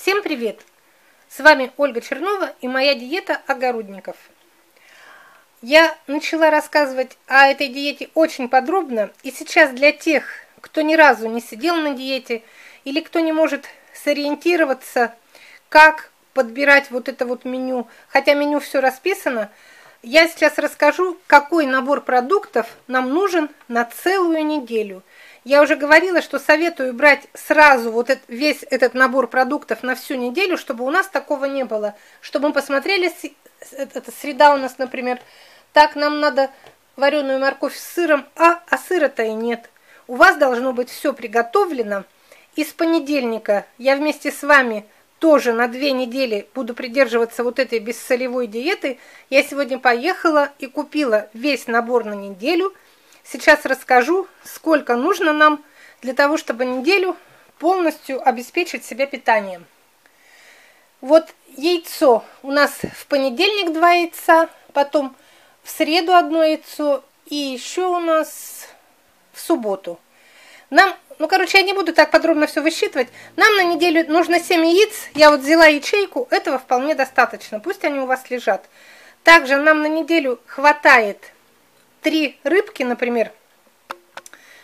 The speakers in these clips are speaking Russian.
Всем привет! С вами Ольга Чернова и моя диета огородников. Я начала рассказывать о этой диете очень подробно, и сейчас для тех, кто ни разу не сидел на диете или кто не может сориентироваться, как подбирать вот это вот меню, хотя меню все расписано, я сейчас расскажу, какой набор продуктов нам нужен на целую неделю – я уже говорила, что советую брать сразу вот этот, весь этот набор продуктов на всю неделю, чтобы у нас такого не было. Чтобы мы посмотрели, эта среда у нас, например, так нам надо вареную морковь с сыром, а, а сыра-то и нет. У вас должно быть все приготовлено. И с понедельника я вместе с вами тоже на две недели буду придерживаться вот этой бессолевой диеты. Я сегодня поехала и купила весь набор на неделю – Сейчас расскажу, сколько нужно нам для того, чтобы неделю полностью обеспечить себя питанием. Вот яйцо. У нас в понедельник два яйца, потом в среду одно яйцо и еще у нас в субботу. Нам, ну короче, я не буду так подробно все высчитывать. Нам на неделю нужно 7 яиц. Я вот взяла ячейку, этого вполне достаточно. Пусть они у вас лежат. Также нам на неделю хватает три рыбки, например.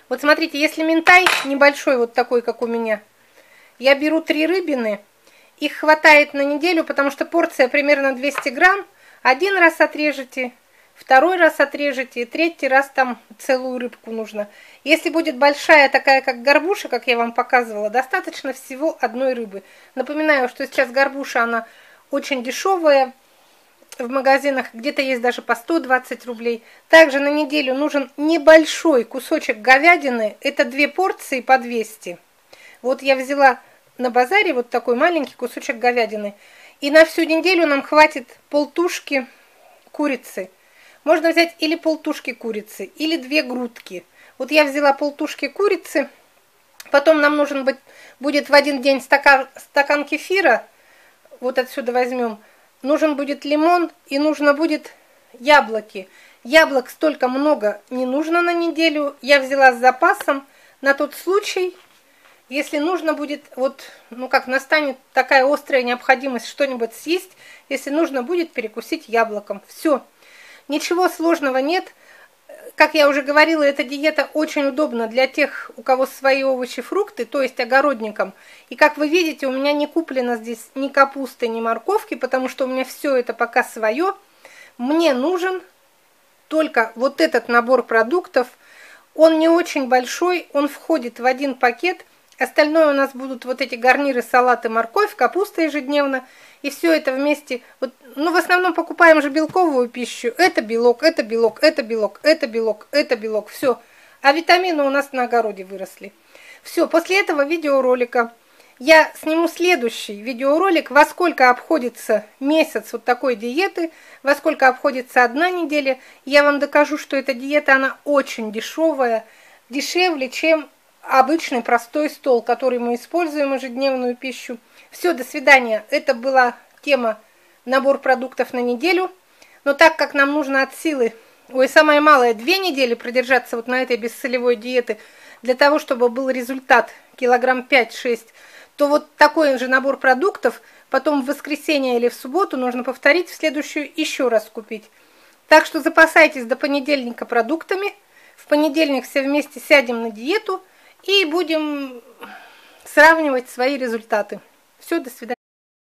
Вот смотрите, если ментай небольшой, вот такой, как у меня, я беру три рыбины, их хватает на неделю, потому что порция примерно 200 грамм. Один раз отрежете, второй раз отрежете, третий раз там целую рыбку нужно. Если будет большая такая, как горбуша, как я вам показывала, достаточно всего одной рыбы. Напоминаю, что сейчас горбуша, она очень дешевая, в магазинах, где-то есть даже по 120 рублей. Также на неделю нужен небольшой кусочек говядины, это две порции по 200. Вот я взяла на базаре вот такой маленький кусочек говядины. И на всю неделю нам хватит полтушки курицы. Можно взять или полтушки курицы, или две грудки. Вот я взяла полтушки курицы, потом нам нужен быть, будет в один день стакан, стакан кефира, вот отсюда возьмем, нужен будет лимон и нужно будет яблоки. Яблок столько много не нужно на неделю. Я взяла с запасом на тот случай, если нужно будет, вот, ну как настанет такая острая необходимость что-нибудь съесть, если нужно будет перекусить яблоком. Все. Ничего сложного нет как я уже говорила, эта диета очень удобна для тех, у кого свои овощи, фрукты, то есть огородникам. И как вы видите, у меня не куплено здесь ни капусты, ни морковки, потому что у меня все это пока свое. Мне нужен только вот этот набор продуктов. Он не очень большой, он входит в один пакет – Остальное у нас будут вот эти гарниры, салаты, морковь, капуста ежедневно. И все это вместе. Вот, ну, в основном покупаем же белковую пищу. Это белок, это белок, это белок, это белок, это белок. Все. А витамины у нас на огороде выросли. Все. После этого видеоролика я сниму следующий видеоролик, во сколько обходится месяц вот такой диеты, во сколько обходится одна неделя. Я вам докажу, что эта диета, она очень дешевая, дешевле, чем обычный простой стол, который мы используем ежедневную пищу. Все, до свидания. Это была тема набор продуктов на неделю. Но так как нам нужно от силы, ой, самое малое, две недели продержаться вот на этой бессолевой диеты, для того, чтобы был результат килограмм 5-6, то вот такой же набор продуктов потом в воскресенье или в субботу нужно повторить, в следующую еще раз купить. Так что запасайтесь до понедельника продуктами. В понедельник все вместе сядем на диету – и будем сравнивать свои результаты. Все, до свидания.